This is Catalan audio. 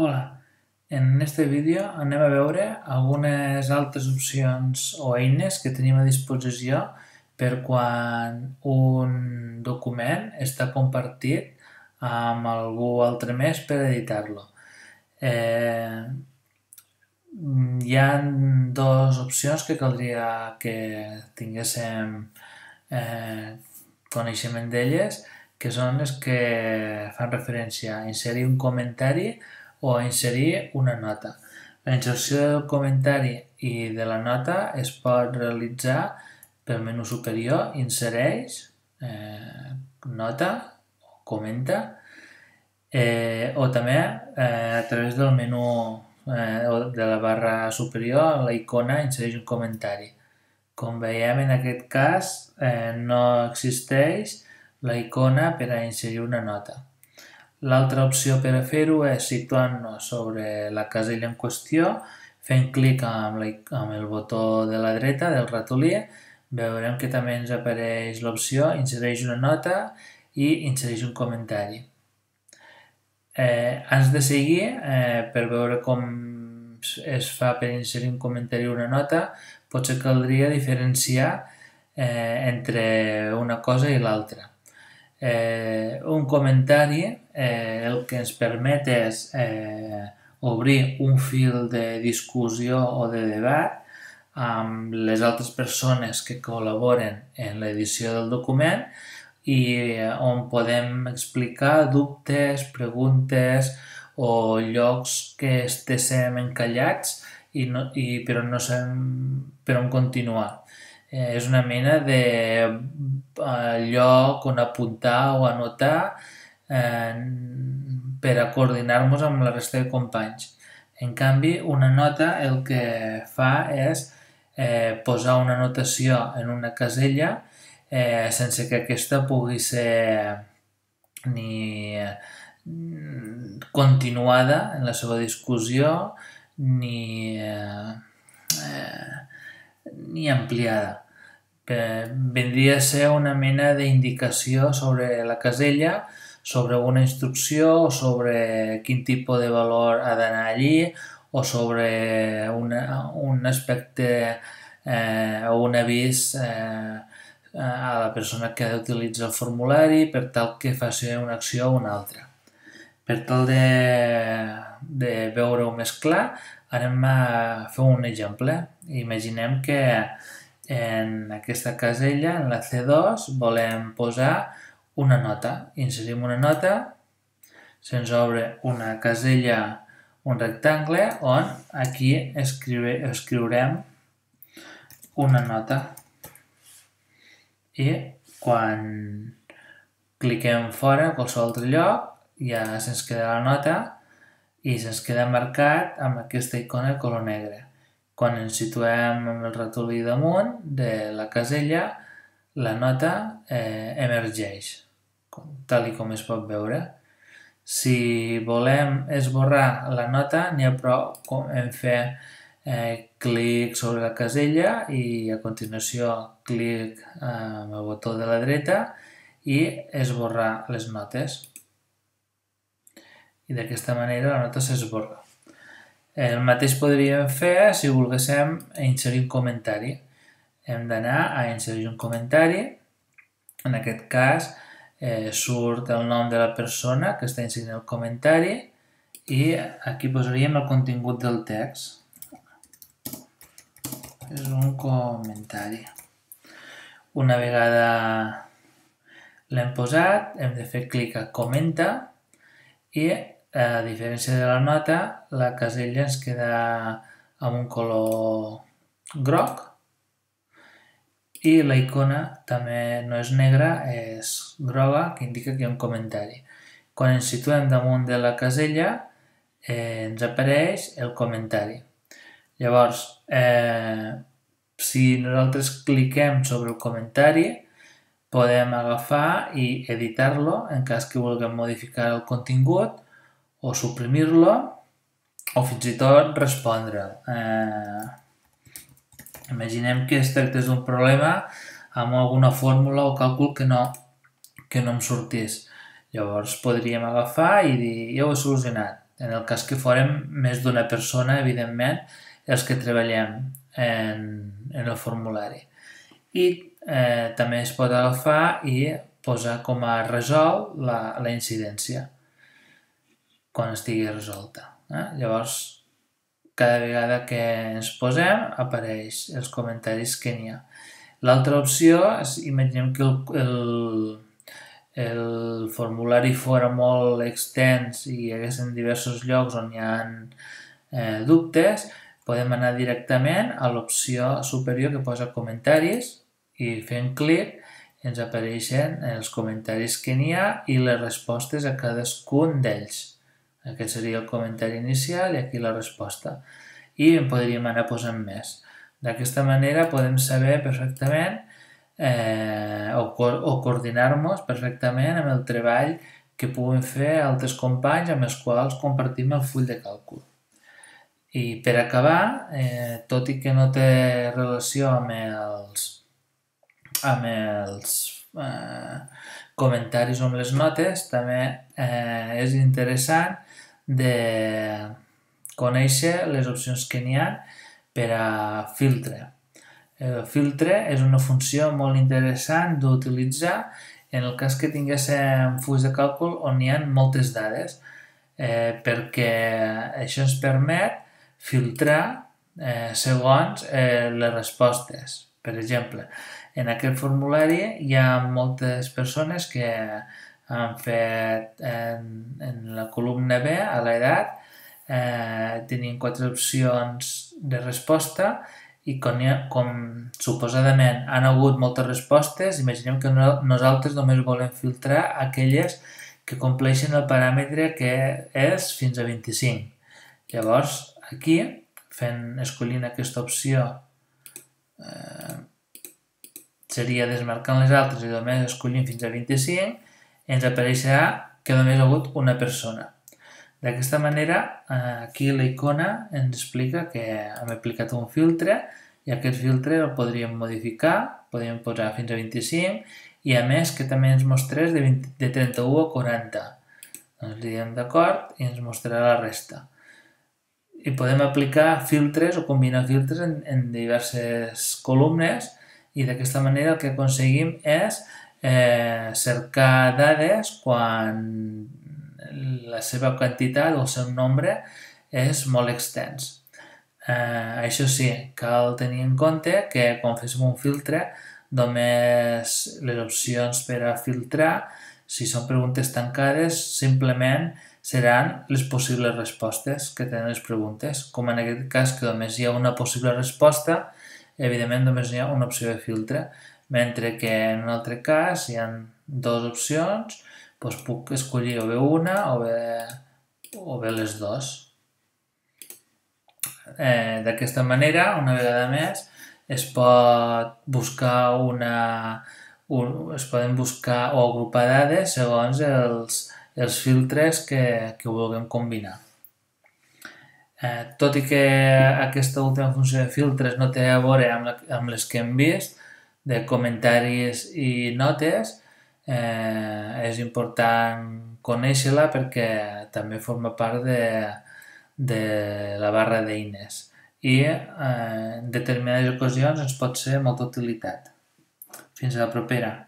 Hola, en este vídeo anem a veure algunes altres opcions o eines que tenim a disposició per quan un document està compartit amb algú altre més per editar-lo. Eh, hi ha dues opcions que caldria que tinguéssim eh, coneixement d'elles, que són les que fan referència a inserir un comentari o a inserir una nota. La inserció del comentari i de la nota es pot realitzar pel menú superior, insereix, eh, nota, o comenta, eh, o també eh, a través del menú eh, de la barra superior, la icona insereix un comentari. Com veiem en aquest cas eh, no existeix la icona per a inserir una nota. L'altra opció per a fer-ho és situant-nos sobre la casella en qüestió, fent clic amb, la, amb el botó de la dreta del ratolí, veurem que també ens apareix l'opció insereix una nota i insereix un comentari. Eh, abans de seguir, eh, per veure com es fa per inserir un comentari o una nota, potser caldria diferenciar eh, entre una cosa i l'altra eh, un comentari eh, el que ens permet és eh, obrir un fil de discussió o de debat amb les altres persones que col·laboren en l'edició del document i eh, on podem explicar dubtes, preguntes o llocs que estéssim encallats i, no, i però no sabem per on continuar. Eh, és una mena de lloc on apuntar o anotar eh, per a coordinar-nos amb la resta de companys. En canvi, una nota el que fa és eh, posar una anotació en una casella eh, sense que aquesta pugui ser ni continuada en la seva discussió ni, eh, eh, ni ampliada vendria a ser una mena d'indicació sobre la casella, sobre una instrucció, sobre quin tipus de valor ha d'anar allí o sobre una, un aspecte eh, o un avís eh, a la persona que ha d'utilitzar el formulari per tal que faci una acció o una altra. Per tal de, de veure-ho més clar, anem a fer un exemple. Imaginem que en aquesta casella, en la C2, volem posar una nota. Inserim una nota, se'ns obre una casella, un rectangle, on aquí escriure, escriurem una nota. I quan cliquem fora, a qualsevol altre lloc, ja se'ns queda la nota i se'ns queda marcat amb aquesta icona color negre. Quan ens situem amb el ratolí damunt de la casella, la nota eh, emergeix, tal i com es pot veure. Si volem esborrar la nota, n'hi ha prou en fer eh, clic sobre la casella i a continuació clic amb el botó de la dreta i esborrar les notes. I d'aquesta manera la nota s'esborra. El mateix podríem fer si volguéssim inserir un comentari. Hem d'anar a inserir un comentari. En aquest cas eh, surt el nom de la persona que està inserint el comentari i aquí posaríem el contingut del text. És un comentari. Una vegada l'hem posat, hem de fer clic a comenta i a diferència de la nota, la casella ens queda amb un color groc i la icona també no és negra, és groga, que indica que hi ha un comentari. Quan ens situem damunt de la casella, eh, ens apareix el comentari. Llavors, eh, si nosaltres cliquem sobre el comentari, podem agafar i editar-lo en cas que vulguem modificar el contingut o suprimir-lo o fins i tot respondre. Eh, imaginem que es tractés d'un problema amb alguna fórmula o càlcul que no, que no em sortís. Llavors podríem agafar i dir, ja ho he solucionat. En el cas que fórem més d'una persona, evidentment, els que treballem en, en el formulari. I eh, també es pot agafar i posar com a resol la, la incidència quan estigui resolta. Eh? Llavors, cada vegada que ens posem apareix els comentaris que n'hi ha. L'altra opció és, imaginem que el, el, el formulari fora molt extens i hi haguessin diversos llocs on hi ha eh, dubtes, podem anar directament a l'opció superior que posa comentaris i fent clic ens apareixen els comentaris que n'hi ha i les respostes a cadascun d'ells. Aquest seria el comentari inicial i aquí la resposta. I en podríem anar posant més. D'aquesta manera podem saber perfectament eh, o, o coordinar-nos perfectament amb el treball que puguin fer altres companys amb els quals compartim el full de càlcul. I per acabar, eh, tot i que no té relació amb els, amb els eh, comentaris o amb les notes, també eh, és interessant de conèixer les opcions que n'hi ha per a filtre. El filtre és una funció molt interessant d'utilitzar en el cas que tinguéssim fulls de càlcul on hi ha moltes dades, eh, perquè això ens permet filtrar eh, segons eh, les respostes. Per exemple, en aquest formulari hi ha moltes persones que han fet en, en la columna B, a l'edat, eh, tenien quatre opcions de resposta i com, ha, com suposadament han hagut moltes respostes, imaginem que no, nosaltres només volem filtrar aquelles que compleixen el paràmetre que és fins a 25. Llavors, Aquí, fent, escollint aquesta opció, eh, seria desmarcant les altres i només escollint fins a 25, ens apareixerà que només ha hagut una persona. D'aquesta manera, aquí la icona ens explica que hem aplicat un filtre i aquest filtre el podríem modificar, podríem posar fins a 25 i a més que també ens mostrés de, 20, de 31 a 40. Doncs li diem d'acord i ens mostrarà la resta i podem aplicar filtres o combinar filtres en, en diverses columnes i d'aquesta manera el que aconseguim és eh, cercar dades quan la seva quantitat o el seu nombre és molt extens. Eh, això sí, cal tenir en compte que quan féssim un filtre només les opcions per a filtrar, si són preguntes tancades, simplement seran les possibles respostes que tenen les preguntes. Com en aquest cas que només hi ha una possible resposta, evidentment només hi ha una opció de filtre, mentre que en un altre cas hi ha dues opcions, doncs puc escollir o bé una o bé, o bé les dues. Eh, D'aquesta manera, una vegada més, es pot buscar una, un, es poden buscar o agrupar dades segons els, els filtres que, que vulguem combinar. Eh, tot i que aquesta última funció de filtres no té a veure amb, la, amb les que hem vist, de comentaris i notes, eh, és important conèixer-la perquè també forma part de, de la barra d'eines i eh, en determinades ocasions ens pot ser molta utilitat. Fins a la propera.